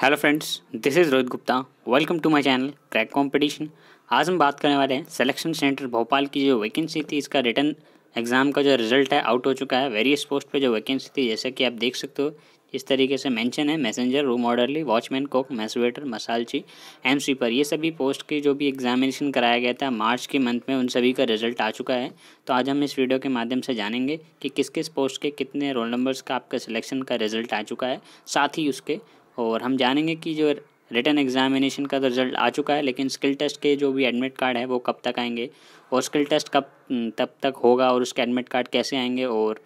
Hello friends this is Rohit Gupta welcome to my channel crack competition आज हम बात करने वाले हैं सिलेक्शन सेंटर भोपाल की जो वैकेंसी थी, इसका रिटर्न एग्ज़ाम का जो रिज़ल्ट है आउट हो चुका है। वेरियस पोस्ट पे जो वैकेंसी थी, जैसे कि आप देख सकते हो, इस तरीके से मेंशन है। Messenger room orderly watchman cook mess waiter मसालची एम स्वीपर ये सभी पोस्ट की जो भी एग्जामिनेशन कराया गया था मार्च के मंथ में उन सभी का रिज़ल्ट आ चुका है। तो आज हम इस वीडियो के माध्यम से जानेंगे कि किस किस पोस्ट के कितने रोल नंबर्स का आपका सिलेक्शन का रिज़ल्ट आ चुका है। साथ ही उसके और हम जानेंगे कि जो रिटर्न एग्जामिनेशन का तो रिज़ल्ट आ चुका है, लेकिन स्किल टेस्ट के जो भी एडमिट कार्ड है, वो कब तक आएँगे? और स्किल टेस्ट कब तब तक होगा और उसके एडमिट कार्ड कैसे आएँगे? और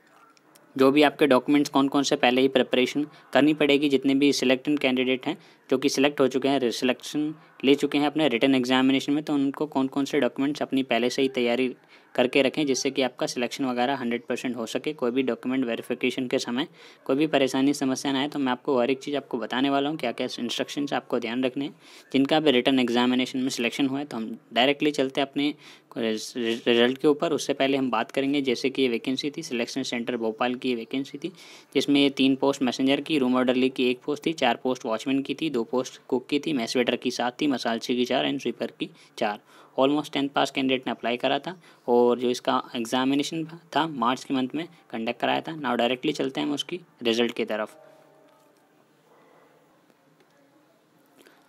जो भी आपके डॉक्यूमेंट्स कौन कौन से पहले ही प्रिपरेशन करनी पड़ेगी, जितने भी सिलेक्टेड कैंडिडेट हैं, जो कि सिलेक्ट हो चुके हैं सिलेक्शन ले चुके हैं अपने रिटर्न एग्जामिनेशन में तो उनको कौन कौन से डॉक्यूमेंट्स अपनी पहले से ही तैयारी करके रखें जिससे कि आपका सिलेक्शन वगैरह हंड्रेड परसेंट हो सके। कोई भी डॉक्यूमेंट वेरिफिकेशन के समय कोई भी परेशानी, समस्या ना आए तो मैं आपको हर एक चीज़ आपको बताने वाला हूँ क्या क्या इंस्ट्रक्शंस आपको ध्यान रखने जिनका भी रिटर्न एग्जामिनेशन में सिलेक्शन हुआ है तो हम डायरेक्टली चलते हैं अपने रिज़ल्ट के ऊपर। उससे पहले हम बात करेंगे, जैसे कि ये वैकेंसी थी सिलेक्शन सेंटर भोपाल की वैकेंसी थी, जिसमें ये तीन पोस्ट मैसेंजर की रूम ऑर्डरली की एक पोस्ट थी, चार पोस्ट वॉचमैन की थी, दो पोस्ट कुक की थी मैस वेटर की सात थी, मसालची की चार एंड स्वीपर की चार। ऑलमोस्ट टेंथ पास कैंडिडेट ने अप्लाई करा था और जो इसका एग्जामिनेशन था मार्च के मंथ में कंडक्ट कराया था। नाउ डायरेक्टली चलते हैं हम उसकी रिज़ल्ट की तरफ़।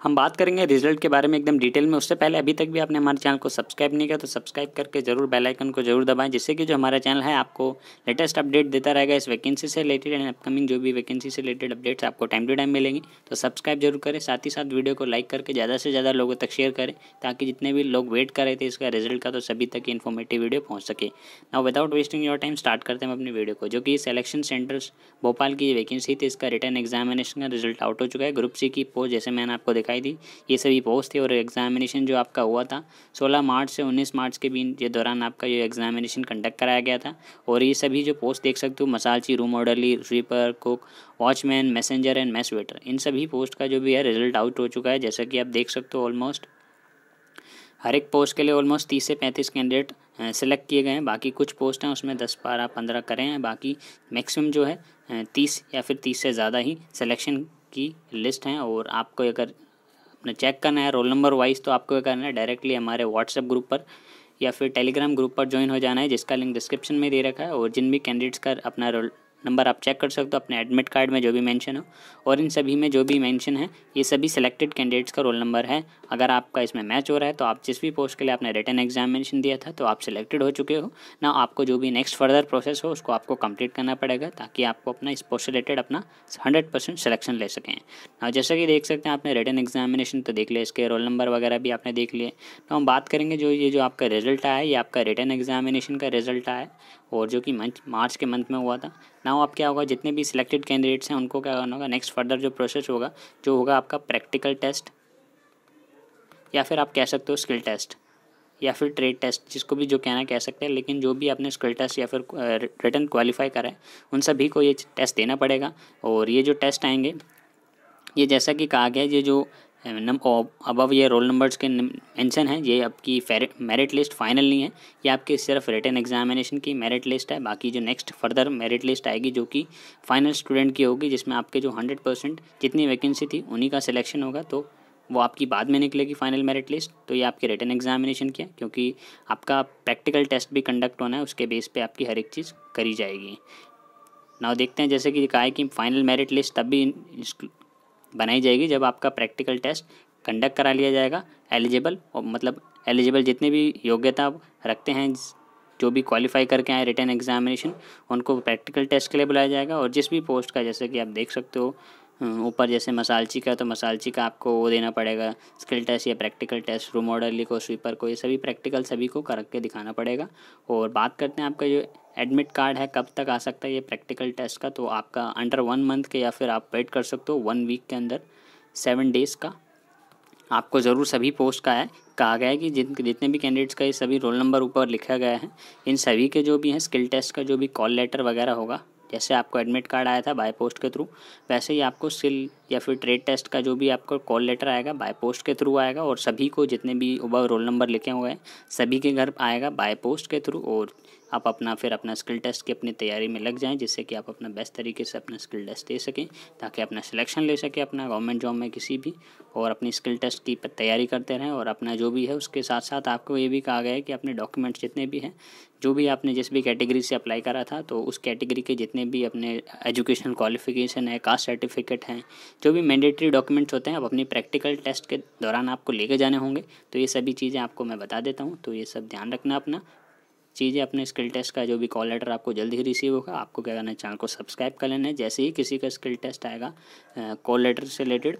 हम बात करेंगे रिज़ल्ट के बारे में एकदम डिटेल में। उससे पहले अभी तक भी आपने हमारे चैनल को सब्सक्राइब नहीं किया तो सब्सक्राइब करके ज़रूर बेल आइकन को ज़रूर दबाएँ, जिससे कि जो हमारा चैनल है आपको लेटेस्ट अपडेट देता रहेगा इस वैकेंसी से रिलेटेड एंड अपकमिंग जो भी वैकेंसी से रिलेटेड अपडेट्स आपको टाइम टू टाइम मिलेंगी। तो सब्सक्राइब ज़रूर करें, साथ ही साथ वीडियो को लाइक करके ज़्यादा से ज़्यादा लोगों तक शेयर करें, ताकि जितने भी लोग वेट कर रहे थे इसका रिज़ल्ट का तो सभी तक इन्फॉर्मेटिव वीडियो पहुँच सके। ना without wasting your time start करते हैं अपनी वीडियो को, जो कि सिलेक्शन सेंटर्स भोपाल की वैकेंसी थी, इसका रिटर्न एग्जामिनेशन का रिज़ल्ट आउट हो चुका है। ग्रुप सी की पोस्ट जैसे मैंने आपको दिखाई दी। ये सभी पोस्ट थे और एग्जामिनेशन जो आपका हुआ था 16 मार्च से 19 मार्च के बीच के दौरान आपका ये एग्जामिनेशन कंडक्ट कराया गया था। और ये सभी जो पोस्ट देख सकते हो, मसालची room orderly sweeper cook watchman messenger and mess waiter इन सभी पोस्ट का जो भी है रिज़ल्ट आउट हो चुका है। जैसा कि आप देख सकते हो ऑलमोस्ट हर एक पोस्ट के लिए ऑलमोस्ट तीस से पैंतीस कैंडिडेट सेलेक्ट किए गए हैं। बाकी कुछ पोस्ट हैं, उसमें दस, बारह, पंद्रह करें हैं। बाकी मैक्सिमम जो है तीस या फिर तीस से ज़्यादा ही सिलेक्शन की लिस्ट हैं। और आपको अगर अपने चेक करना है, रोल नंबर वाइज तो आपको क्या करना है डायरेक्टली हमारे व्हाट्सएप ग्रुप पर या फिर टेलीग्राम ग्रुप पर ज्वाइन हो जाना है, जिसका लिंक डिस्क्रिप्शन में दे रखा है और जिन भी कैंडिडेट्स का अपना रोल नंबर आप चेक कर सकते हो अपने एडमिट कार्ड में जो भी मेंशन हो। और इन सभी में जो भी मेंशन है, ये सभी सिलेक्टेड कैंडिडेट्स का रोल नंबर है। अगर आपका इसमें मैच हो रहा है तो आप जिस भी पोस्ट के लिए आपने रिटर्न एग्जामिनेशन दिया था तो आप सिलेक्टेड हो चुके हो। ना आपको जो भी नेक्स्ट फर्दर प्रोसेस हो, उसको आपको कंप्लीट करना पड़ेगा, ताकि आपको अपना इस पोस्ट रिलेटेड अपना हंड्रेड परसेंट सिलेक्शन ले सकें। ना जैसा कि देख सकते हैं, आपने रिटर्न एग्जामिनेशन तो देख लिया, इसके रोल नंबर वगैरह भी आपने देख लिए। तो हम बात करेंगे जो ये जो आपका रिज़ल्ट आया, ये आपका रिटर्न एग्जामिनेशन का रिज़ल्ट आया, और जो कि मार्च के मंथ में हुआ था। ना आप क्या होगा? जितने भी सिलेक्टेड कैंडिडेट्स हैं, उनको क्या करना होगा? नेक्स्ट फर्दर जो प्रोसेस होगा, जो होगा आपका प्रैक्टिकल टेस्ट या फिर आप कह सकते हो स्किल टेस्ट या फिर ट्रेड टेस्ट जिसको भी जो कहना कह सकते हैं। लेकिन जो भी आपने स्किल टेस्ट या फिर रिटर्न क्वालिफाई करा है, उन सभी को ये टेस्ट देना पड़ेगा। और ये जो टेस्ट आएँगे, ये जैसा कि कहा गया ये जो अबव ये रोल नंबर्स के मेंशन है, ये आपकी मेरिट लिस्ट फाइनल नहीं है, ये आपकी सिर्फ़ रिटर्न एग्जामिनेशन की मेरिट लिस्ट है, बाकी जो नेक्स्ट फर्दर मेरिट लिस्ट आएगी जो कि फाइनल स्टूडेंट की होगी, जिसमें आपके जो हंड्रेड परसेंट जितनी वैकेंसी थी, उन्हीं का सिलेक्शन होगा तो वो आपकी बाद में निकलेगी फाइनल मेरिट लिस्ट तो ये आपके रिटर्न एग्जामिनेशन की है, क्योंकि आपका प्रैक्टिकल टेस्ट भी कंडक्ट होना है, उसके बेस पे आपकी हर एक चीज़ करी जाएगी। ना देखते हैं, जैसे कि कहा है कि फाइनल मेरिट लिस्ट तब भी बनाई जाएगी जब आपका प्रैक्टिकल टेस्ट कंडक्ट करा लिया जाएगा, एलिजिबल और मतलब एलिजिबल जितने भी योग्यता रखते हैं जो भी क्वालिफाई करके आए रिटर्न एग्जामिनेशन, उनको प्रैक्टिकल टेस्ट के लिए बुलाया जाएगा और जिस भी पोस्ट का जैसे कि आप देख सकते हो ऊपर जैसे मसालची का तो मसालची का आपको वो देना पड़ेगा, स्किल टेस्ट या प्रैक्टिकल टेस्ट, रूम ऑर्डर लिखो, स्वीपर को, ये सभी प्रैक्टिकल सभी को कर के दिखाना पड़ेगा। और बात करते हैं आपका जो एडमिट कार्ड है, कब तक आ सकता है ये प्रैक्टिकल टेस्ट का? तो आपका अंडर वन मंथ के या फिर आप वेट कर सकते हो वन वीक के अंदर, सेवन डेज़ का। आपको ज़रूर सभी पोस्ट का है, कहा गया है कि जिन, जितने भी कैंडिडेट्स का ये सभी रोल नंबर ऊपर लिखा गया है, इन सभी के जो भी हैं स्किल टेस्ट का जो भी कॉल लेटर वगैरह होगा, जैसे आपको एडमिट कार्ड आया था बाय पोस्ट के थ्रू वैसे ही आपको स्किल या फिर ट्रेड टेस्ट का जो भी आपको कॉल लेटर आएगा बाय पोस्ट के थ्रू आएगा और सभी को जितने भी ऊपर रोल नंबर लिखे हुए हैं, सभी के घर आएगा बाय पोस्ट के थ्रू और आप अपना फिर अपना स्किल टेस्ट की अपनी तैयारी में लग जाएँ, जिससे कि आप अपना बेस्ट तरीके से अपना स्किल टेस्ट दे सकें, ताकि अपना सिलेक्शन ले सकें अपना गवर्नमेंट जॉब में किसी भी, और अपनी स्किल टेस्ट की तैयारी करते रहें, और अपना जो भी है उसके साथ साथ आपको ये भी कहा गया है कि अपने डॉक्यूमेंट्स जितने भी हैं, जो भी आपने जिस भी कैटेगरी से अप्लाई करा था तो उस कैटेगरी के जितने भी अपने एजुकेशन क्वालिफिकेशन है कास्ट सर्टिफिकेट हैं, जो भी मैंडेटरी डॉक्यूमेंट्स होते हैं अब अपनी प्रैक्टिकल टेस्ट के दौरान आपको लेके जाने होंगे। तो ये सभी चीज़ें आपको मैं बता देता हूँ। तो ये सब ध्यान रखना अपना चीज़ें अपने स्किल टेस्ट का, जो भी कॉल लेटर आपको जल्दी ही रिसीव होगा, आपको क्या करना है चैनल को सब्सक्राइब कर लेना है। जैसे ही किसी का स्किल टेस्ट आएगा कॉल लेटर से रिलेटेड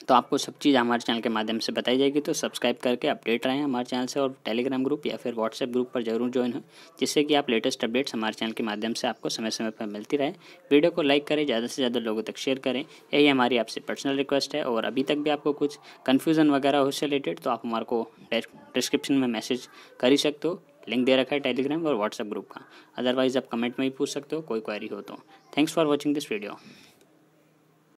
तो आपको सब चीज़ हमारे चैनल के माध्यम से बताई जाएगी। तो सब्सक्राइब करके अपडेट रहें हमारे चैनल से और टेलीग्राम ग्रुप या फिर व्हाट्सएप ग्रुप पर ज़रूर ज्वाइन हो, जिससे कि आप लेटेस्ट अपडेट्स हमारे चैनल के माध्यम से आपको समय समय पर मिलती रहे। वीडियो को लाइक करें, ज़्यादा से ज़्यादा लोगों तक शेयर करें। यही हमारी आपसे पर्सनल रिक्वेस्ट है और अभी तक भी आपको कुछ कन्फ्यूज़न वगैरह हो रिलेटेड तो आप हमारे को डिस्क्रिप्शन में मैसेज कर ही सकते हो। लिंक दे रखा है टेलीग्राम और व्हाट्सएप ग्रुप का। अदरवाइज़ आप कमेंट में भी पूछ सकते हो, कोई क्वारी हो तो। Thanks for watching this video